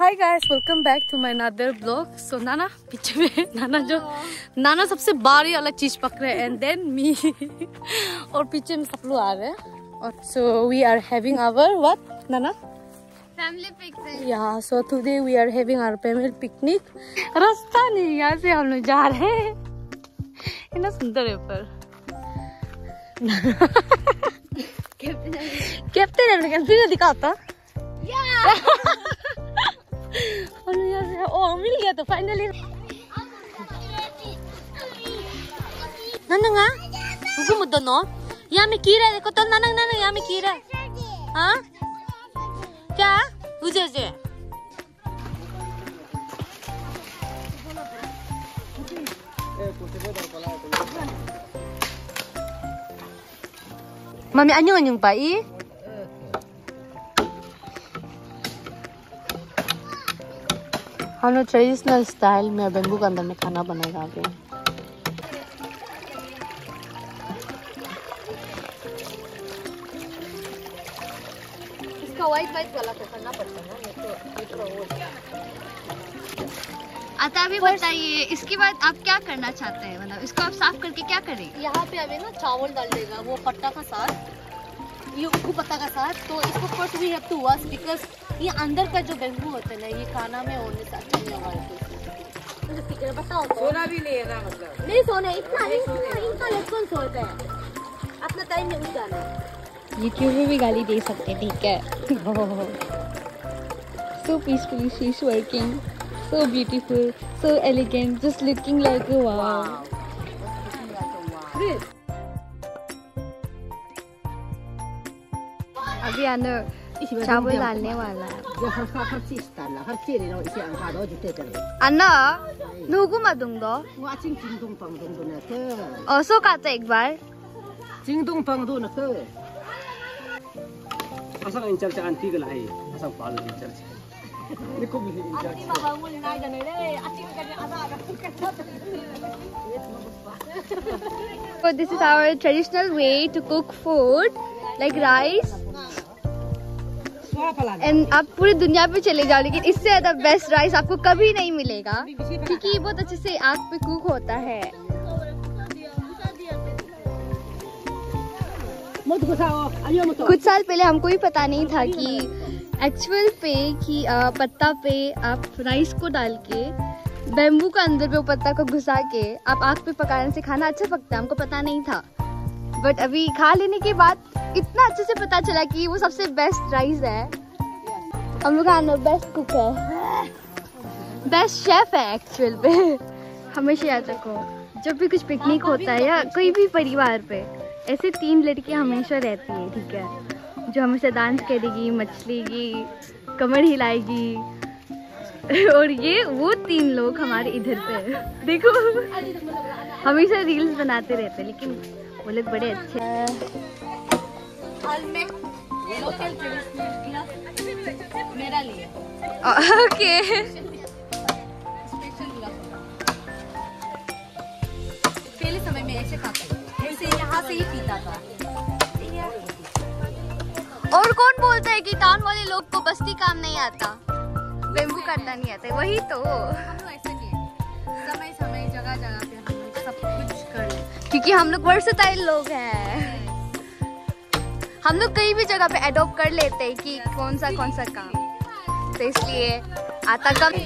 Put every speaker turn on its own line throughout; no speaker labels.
Hi guys welcome back to my another blog so नाना पीछे में नाना जो नाना सबसे बारी वाला चीज़ पकड़े एंड देन मी और पीछे में सब लोग आ रहे हैं। और so we are having our what Nana
family picnic
या so today we are having our family picnic रास्ता नहीं यहाँ से हम लोग जा रहे हैं। इतना सुंदर है पर कैप्टन है कैप्टन दिखाता। हम Ano yan? Oh, umili ka. Finally. Nanang ha? Ah? Huwag mo doon, no? Yami kira. Ikaw to, nanang, nanang, yami kira. Ha? Kaya? Uze, uze. Mami, anyong anyong pa eh? हम लोग traditional style में bamboo के अंदर में खाना बनाएगा आगे
इसका वाइट वाइट वाला तो करना पड़ता है ना नहीं तो आता अभी बताइए इसके बाद आप क्या करना चाहते हैं? मतलब इसको आप साफ़ करके क्या करेंगे?
यहाँ पे अभी ना चावल डाल देगा वो पत्ता का साथ। ये उखू पत्ता का साथ तो इसको first we have to wash because ये अंदर का जो बेम्बू होता है ना ये खाना में होने से अच्छा नहीं होगा। फ़िक्र बताओ तो।
सोना भी नहीं है ना मतलब।
नहीं सोना इतना इतना इनका रेस्पॉन्स होता है। अपना टाइम में उठ जाना।
यूट्यूब में भी गाली दे सकते हैं ठीक है? So peacefully she's working. So beautiful so elegant just looking like a wow. Aviano travel dalne wala. Ya har
ka har chis dalla har kiri ro isi ang ka ro jute
dalla. Anna, nugu madung do? Wa
ching ching dong pang dong do na
ke. Oh so ka ta ek
bar. Ching dong pang do na ke. Asang inchar chan tigla hai. Asang pal inchar chan.
아침에 방문이 나야 되는데 아침까지 아사가 So this is our traditional way to cook food like rice and आप पूरी दुनिया पे चले जाओ लेकिन इससे ज़्यादा best rice आपको कभी नहीं मिलेगा। क्योंकि ये बहुत अच्छे से आग पे कुक होता है। कुछ साल पहले हमको भी पता नहीं था कि एक्चुअल पे कि पत्ता पे आप राइस को डाल के बेम्बू का अंदर पे पत्ता को घुसा के आप आग पे पकाने से खाना अच्छा पकता है हमको पता नहीं था। बट अभी खा लेने के बाद इतना अच्छे से पता चला कि वो सबसे बेस्ट राइस है। हम लोग का बेस्ट कुक है। बेस्ट शेफ है एक्चुअल पे हमेशा याद रखो जब भी कुछ पिकनिक होता है या कोई भी परिवार पे ऐसे तीन लड़कियाँ हमेशा रहती है ठीक है? जो हमेशा डांस करेगी मछली की कमर हिलाएगी। और ये वो तीन लोग हमारे इधर पे है। देखो। हमेशा रील्स बनाते रहते हैं लेकिन वो लोग बड़े अच्छे। ओके
पहले समय में ऐसे यहाँ से ही
और कौन बोलता है कि टाउन वाले लोग को बस्ती काम नहीं आता? बेम्बू काटना नहीं आता, वही तो।
समय समय
क्योंकि हम लोग वर्सटाइल लोग हैं। हम लोग कहीं भी जगह पे अडोप्ट कर लेते हैं कि कौन सा कौन सा काम। तो इसलिए आता कम।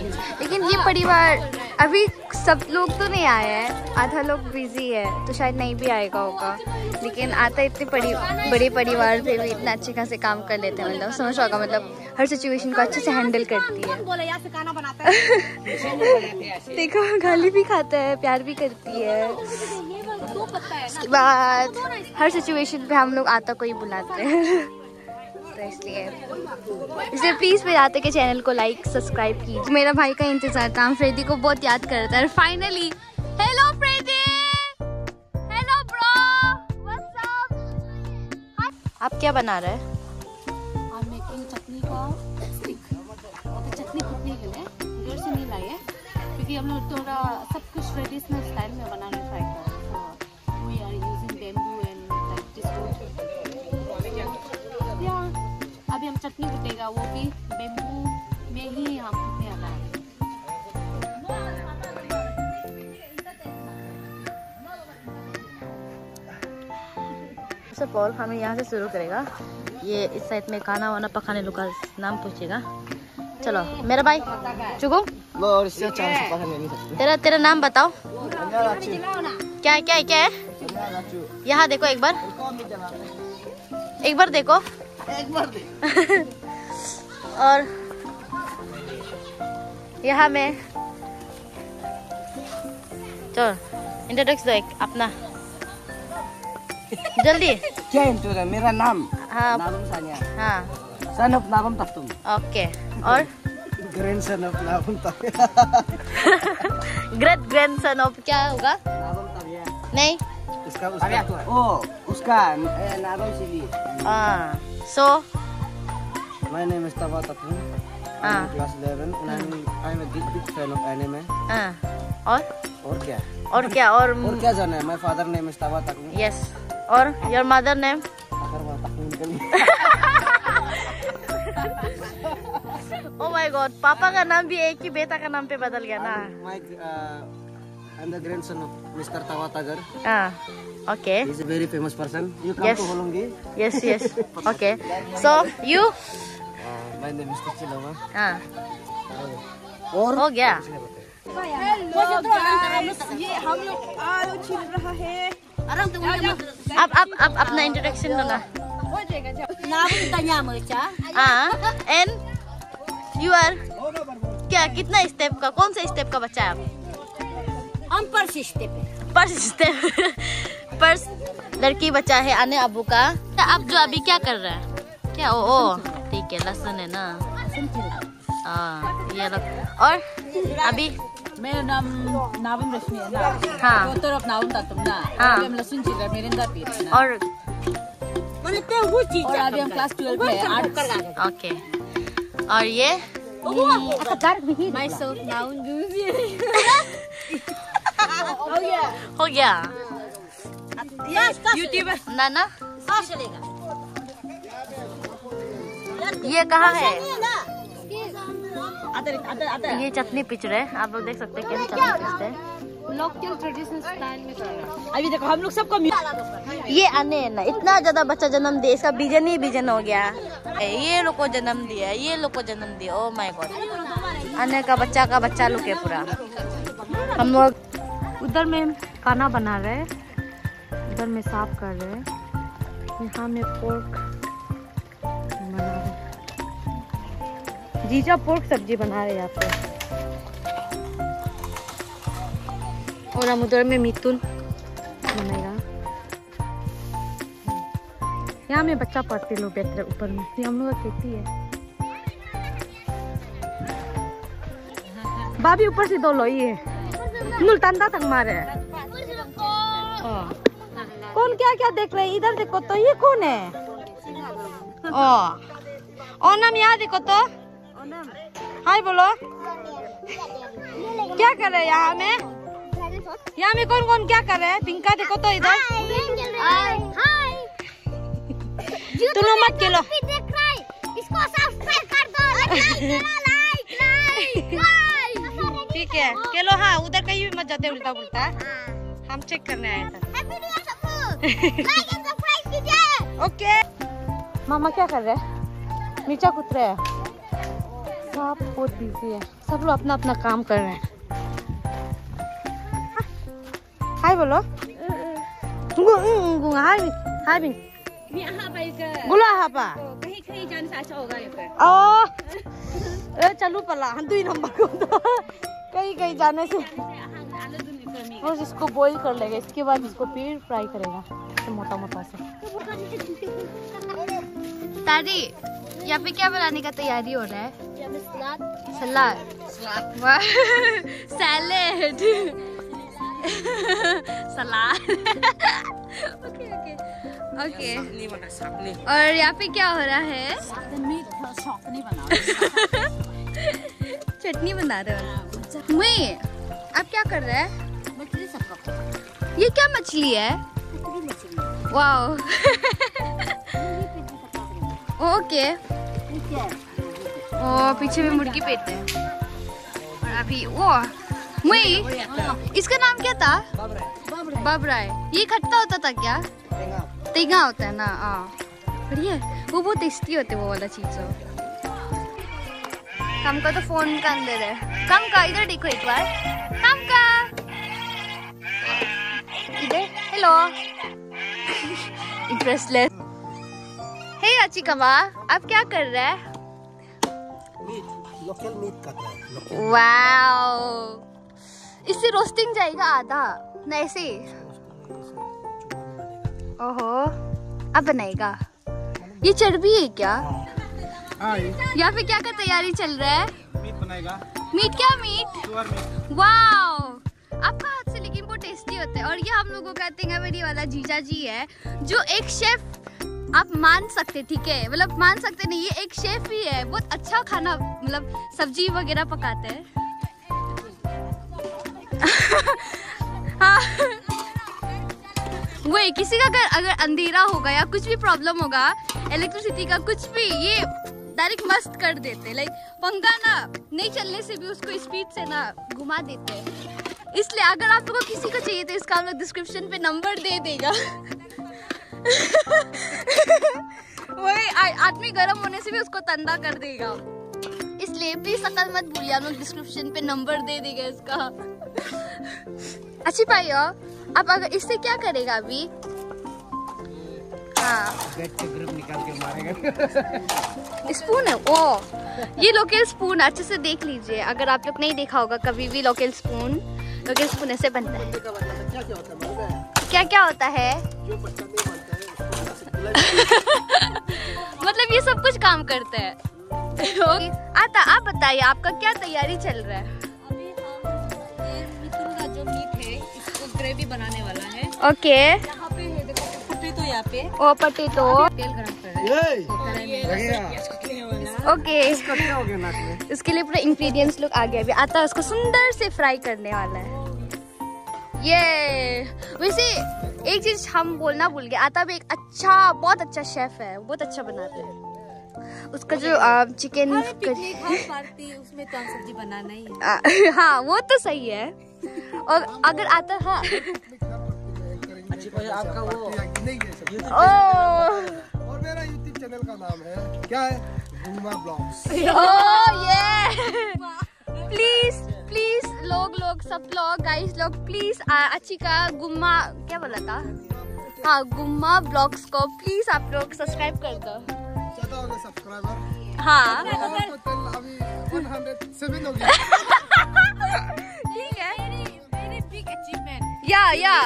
लेकिन ये परिवार अभी सब लोग तो नहीं आए हैं। आधा लोग बिज़ी है तो शायद नहीं भी आएगा होगा। लेकिन आता इतने परि बड़े परिवार पे भी इतना अच्छे खासे काम कर लेते हैं मतलब समझ होगा मतलब हर सिचुएशन को अच्छे से हैंडल करती है।
से है।
देखो गाली भी खाता है प्यार भी करती है। उसके बाद हर सिचुएशन पे हम लोग आता को ही बुलाते हैं। तो इसलिए। इसलिए प्लीज़ मेरे आते के चैनल को लाइक सब्सक्राइब कीजिए। मेरा भाई का इंतज़ार था हम फ्रेडी को बहुत याद कर रहा था। Finally hello Freddy hello bro what's up आप क्या बना रहे? हैं
I'm making चटनी का स्टिक चटनी कुटने के लिए घर से नहीं लाए क्योंकि हम लोग थोड़ा सब कुछ ट्रेडिशनल स्टाइल में बनाने ट्राई कर चटनी कुटेगा वो भी बेम्बू में ही हम
कुटने वाला है। हमें यहाँ से शुरू करेगा। ये इस साइड में खाना वाना पकाने लुका का नाम पूछेगा। चलो मेरा भाई चुगो। तेरा तेरा नाम बताओ। क्या क्या क्या है? यहाँ देखो एक बार। एक बार देखो।
एक बार दे.
और यहाँ में चलो इंट्रोडक्स दो एक अपना। जल्दी।
क्या इंटू है? मेरा नाम।
हाँ।
नाम सान्या।
हाँ।
Son of Nagam Takhtum
okay. और?
Grandson of Nagam Takhtum
great grandson of क्या होगा? नहीं।
उसका उसका ओ उसका नागम सिली
हाँ। सो
my name is Tawa Takum I'm
Ah.
in class 11 and I'm, I'm a big big fan of anime
हाँ और
और क्या
और क्या और
और क्या जाना है my father name is Tawa Takum
yes और योर मदर नेम
तक
ओ माय गॉड पापा का नाम भी एक ही बेटा का नाम पे बदल गया ना
my uh, I'm the grandson of Mr. Tawa Tagar
हाँ okay
he's a very famous person you come
Yes.
to Holongi
yes yes okay so you
uh, my name is Tichilama
हाँ
और
हो गया अब अब अब अपना इंट्रोडक्शन दो ना हाँ एंड यू आर क्या कितना स्टेप का कौन सा स्टेप का बच्चा है आप
हम पर सिस्टे पे
फ़र्स्ट स्टेप फ़र्स्ट लड़की बच्चा है आने अबू का। अब जो अभी क्या कर रहा है? क्या? ओ ओ ठीक है लहसुन है ना। हाँ ये लोग और अभी?
मेरा नाम नाविन रश्मि है ना।
हाँ।
डॉक्टर ऑफ़ नाविन तातुम ना।
हाँ।
हम लहसुन छिल रहे मेरिंदा पी रहे हैं ना।
और
और अभी हम क्लास ट्वेल्व में
ओके। और ये?
myself now
हो गया
यूट्यूबर
नाना ये कहाँ है? ये चटनी पिच रहे आप लोग देख सकते हैं कैसे चटनी पिचते हैं।
लोकल ट्रेडिशनल स्टाइल में कर रहा है।
अभी देखो हम लोग सबको
ये आने है ना इतना ज़्यादा बच्चा जन्म दिया इसका बीजन ही बीजन हो गया। ये लोग को जन्म दिया ये लोग को जन्म दिया। ओ माय गॉड आने का बच्चा का बच्चा लोग है पूरा। हम लोग उधर में खाना बना रहे हैं। उधर में साफ़ कर रहे हैं। यहाँ में पोर्क बना रहे जीजा पोर्क सब्ज़ी बना रहे हैं यहाँ पे। और हम उधर में मिथुन बनेगा। यहाँ में बच्चा पढ़ते लोग रहे ऊपर में। ये हम लोग का खेती है। भाभी ऊपर से दो लो ये नुल तंदा तक मारे कौन क्या क्या देख रहे इधर देखो तो ये कौन है? ओ ओ। नाम यहाँ देखो तो। हाय बोलो। क्या कर रहे हैं यहाँ में? यहाँ में कौन कौन क्या कर रहे हैं? पिंका देखो तो इधर। तुम लोग मत खेलो।
इसको सब्सक्राइब कर दो। लाइक लाइक लाइक
ठीक है। चलो हाँ उधर कहीं भी मत जाते उल्टा उल्टा। हम चेक करने आए थे। ओके मामा क्या कर रहे हैं? नीचा कुत रहे हैं। सब बहुत बिज़ी है। सब लोग अपना अपना काम कर रहे हैं। हाय बोलो। हाय हाय बिन गुला हापा
कहीं कहीं जाने से अच्छा होगा ये पे
ओ चलू पला हम दुई नंबर को तो कहीं कहीं जाने से। बस इसको बॉईल कर लेगा इसके बाद इसको फिर फ्राई करेगा तो मोटा मोटा से। दादी यहाँ पे क्या बनाने का तैयारी हो रहा है? सलाद। वाह। सैलेड सलाद। Okay okay. ओके। और यहाँ पे क्या हो रहा है? चटनी बना रहे हो? वही आप क्या कर रहे हैं?
मछली सबका
ये क्या मछली है? वाओ। ओके। ओ पीछे में मुर्गी पेट है। और अभी वो मुई इसका नाम क्या था? बबरा है ये खट्टा होता था क्या?
तेगा। होता है ना हाँ। बढ़िया वो बहुत टेस्टी होते वो वाला चीज़। कम का तो फ़ोन का अंदर है कम का इधर देखो एक बार। कम का इधर हेलो इंटरेस्टलेस हे अचिकमा आप क्या कर रहे हैं?
लोकल मीट काट रहा है
वाओ इससे रोस्टिंग जाएगा आधा ना ऐसे? ओहो अब बनाएगा ये चर्बी है क्या?
हाँ
फिर क्या का तैयारी चल रहा है?
मीट बनाएगा।
मीट क्या मीट? वाओ! आपका हाथ से लेकिन वो टेस्टी होता है। और ये हम लोगों का तेंगावेरी वाला जीजा जी है जो एक शेफ आप मान सकते ठीक है? मतलब मान सकते नहीं ये एक शेफ ही है। बहुत अच्छा खाना मतलब सब्ज़ी वगैरह पकाते हैं। हाँ। वही किसी का अगर अंधेरा होगा या कुछ भी प्रॉब्लम होगा इलेक्ट्रिसिटी का कुछ भी ये डायरेक्ट मस्त कर देते लाइक पंखा ना नहीं चलने से भी उसको स्पीड से ना घुमा देते इसलिए अगर आप लोगों को किसी को चाहिए तो इसका हम लोग डिस्क्रिप्शन पे नंबर दे देगा। वही आदमी गर्म होने से भी उसको तंदा कर देगा। इसलिए प्लीज़ शकल मत भूलिए हम लोग डिस्क्रिप्शन पे नंबर दे देगा इसका। अच्छी हो अब अगर इससे क्या करेगा अभी? हाँ
बेड से ग्रुप निकाल के मारेगा।
स्पून है? ओ ये लोकल स्पून अच्छे से देख लीजिए। अगर आप लोग नहीं देखा होगा कभी भी लोकल स्पून लोकल स्पून ऐसे बनता है।
क्या क्या होता है? है
है
है
मतलब ये सब कुछ काम करते हैं। आता आप बताइए आपका क्या तैयारी चल रहा है?
अभी हम का जो मीट है इसको ग्रेवी बनाने वाला है।
ओके
है फुटे तो यहाँ पे।
ओ पटेटो
लगेगा
ओके
गया
इसके लिए पूरे इंग्रेडिएंट्स लोग आ गए अभी आता है उसको सुंदर से फ्राई करने वाला है। ये वैसे एक चीज़ हम बोलना भूल गए आता भी एक अच्छा बहुत अच्छा शेफ है बहुत अच्छा बनाते हैं। उसका जो चिकन
पार्टी उसमें तो सब्ज़ी बनाना ही है।
आ, हाँ वो तो सही है। और अगर आता हाँ।
आपका वो नहीं है सब।
ओ
और मेरा यूट्यूब चैनल का नाम है क्या है? ब्लॉग्स
प्लीज़ प्लीज़ लोग लोग सब लोग गाइस लोग प्लीज़ अच्छी का गुम्मा क्या बोला था? हाँ गुम्मा ब्लॉग्स को प्लीज़ आप लोग सब्सक्राइब कर दो।
ज़्यादा सब्सक्राइबर
हाँ।
टोटल अभी 107 गया।
ठीक है
वेरी बिग अचीवमेंट
या या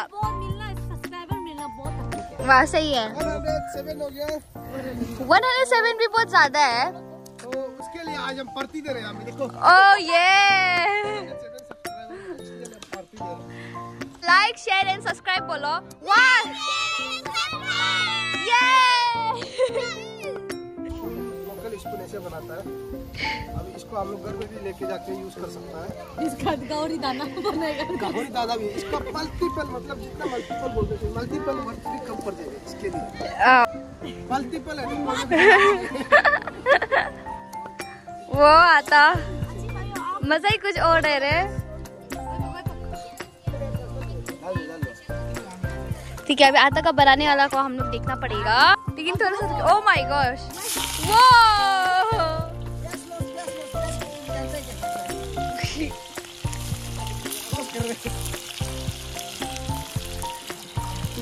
वाह सही है।
वन हंड्रेड
सेवन भी बहुत ज़्यादा है।
तो उसके लिए आज हम पार्टी दे रहे हैं हम देखो।
ओ ये।
107 सब्सक्राइबर उसके लिए हम पार्टी दे रहे हैं।
लाइक शेयर एंड सब्सक्राइब बोलो। वन
ऐसे बनाता है? अभी इसको हम लोग घर में भी लेके जाके यूज़ कर सकता है।
इसका गौरी दाना बनेगा।
गाहरी दादा भी इसका मल्टीपल मतलब जितना मल्टीपल बोलते थे मल्टीपल भी कम पड़ जाएगा इसके लिए। मल्टीपल है
वो आता। मज़ा ही कुछ और है। रे ठीक है अभी आता का बनाने वाला को हम लोग देखना पड़ेगा। लेकिन थोड़ा सा ओ माय गॉश वो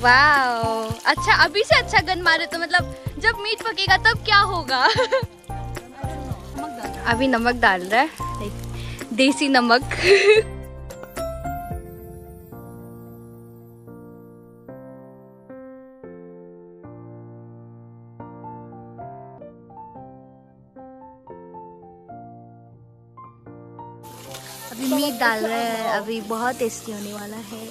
वाओ अच्छा अभी से अच्छा गन मारे तो मतलब जब मीट पकेगा तब क्या होगा? अभी नमक डाल रहा है। देसी नमक। डाल रहे हैं अभी बहुत टेस्टी होने वाला है।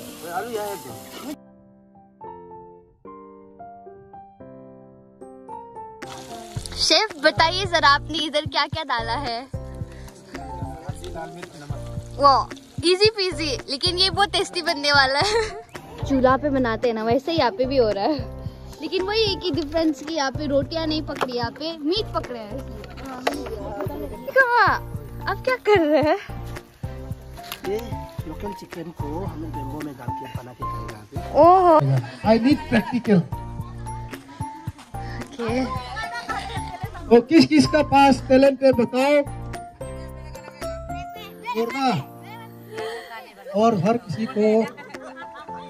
शेफ बताइए जरा आपने इधर क्या क्या डाला है? वो इजी पीजी लेकिन ये बहुत टेस्टी बनने वाला है। चूल्हा पे बनाते हैं ना वैसे यहाँ पे भी हो रहा है। लेकिन वही एक ही डिफरेंस की यहाँ पे रोटियाँ नहीं पकड़ी यहाँ पे मीट पकड़े रहे हैं कहाँ अब क्या कर रहे हैं?
लोकल चिकन को हम लोग बेम्बो में डाल के बना के खाएगा आई नीड प्रैक्टिकल
ओके
तो किस किस का पास टैलेंट है बताओ और हर किसी को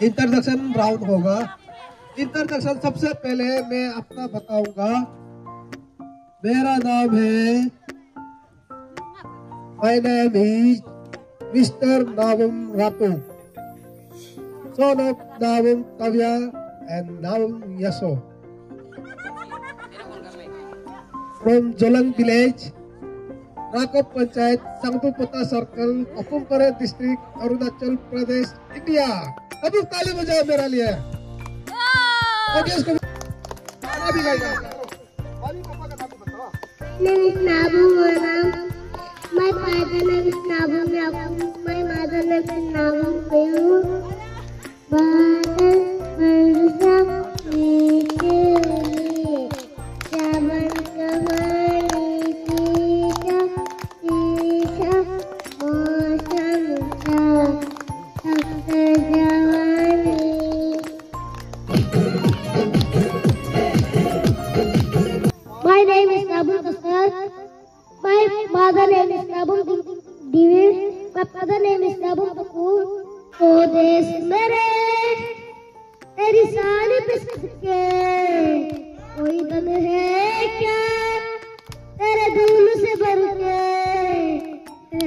इंट्रोडक्शन राउंड होगा इंट्रोडक्शन सबसे पहले मैं अपना बताऊँगा मेरा नाम है my name is mister Nawam Rato son of Nawam Kavya and Nawam Yaso. From Jolang village, Rakop Panchayat, Sangtupata Circle, Apumpara district, Arunachal Pradesh, India. अभी ताली बजाओ मेरा लिए ऑडियंस को गाना भी पापा का नाम बताओ
name is Nabu Moram. My father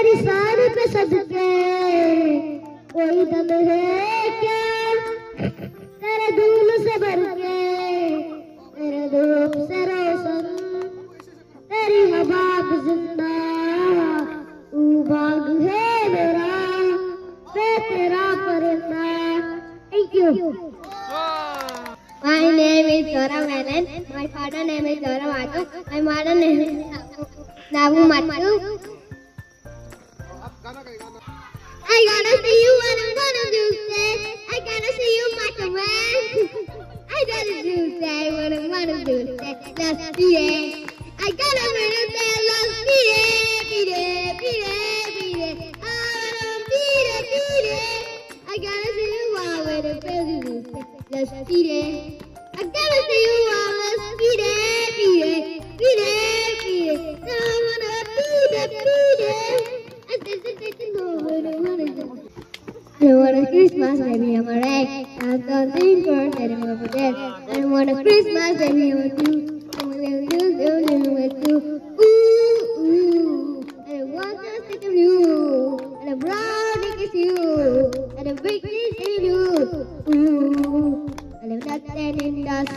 तेरी शान पे सदके कोई दम है क्या तेरे धूल से भर के तेरे धूप से रोशन तेरी हवा ज़िंदा तू बाग है मेरा मैं तेरा परिंदा thank you My name is Dora Menon. My father name is Dora Matu. My mother name is Nabu Matu. I gotta see you what I'm gonna do, say. I gotta see you, Man. I gotta do, say, what I'm gonna do, say. Let's beat it. I gotta win it, say, let's beat it, beat it, beat it, oh, beat it. I wanna beat it, beat it. I gotta see you all with a baby do, say. Let's beat it. I gotta see you all, let's beat it, beat it, beat it, beat it. I wanna beat it, beat it. I just, I just know what I wanna do. I want a Christmas, baby, I'm alright. I've got things for that I'm over there. I want a Christmas, baby, I'm with you. I'm with you, you, you, with you. Ooh, ooh. I want to stick of you. And a brownie kiss you. And a big you. Ooh. And nut and in dust.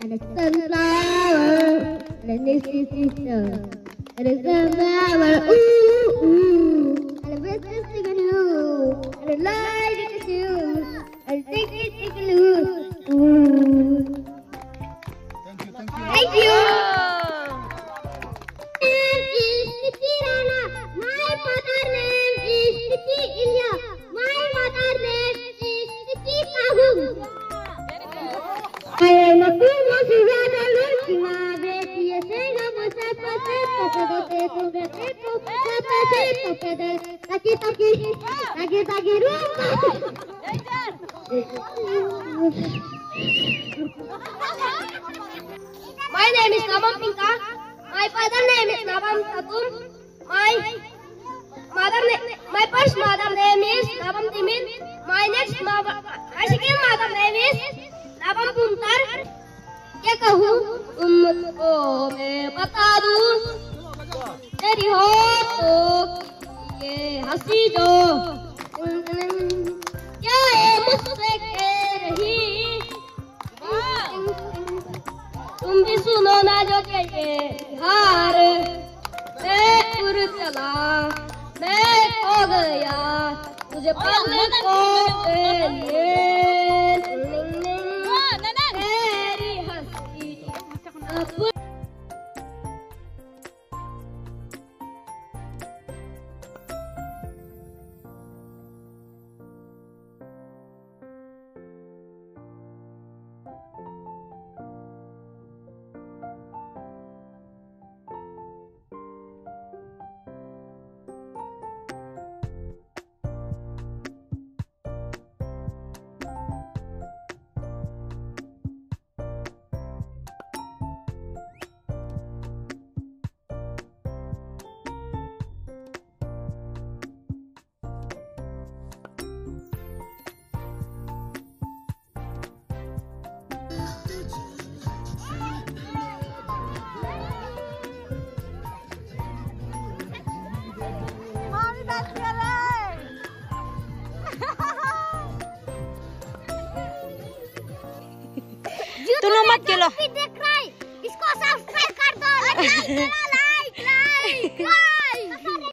And a sunflower. And a nifty sister. And a sunflower. Taki Taki Taki Taki Rumba. My name is Nabam Pinka. My father name is Nabam Tatum. My mother name, my first mother name is Nabam Timin. My next mother, my second mother name is Nabam Puntar. क्या कहूँ तुमको मैं बता दूँ तेरी हो तो ये हँसी जो क्या ये मुझसे कह रही तुम भी सुनो ना जो के ये हार। मैं उड़ चला मैं खो गया। तुझे पलकों के लिए?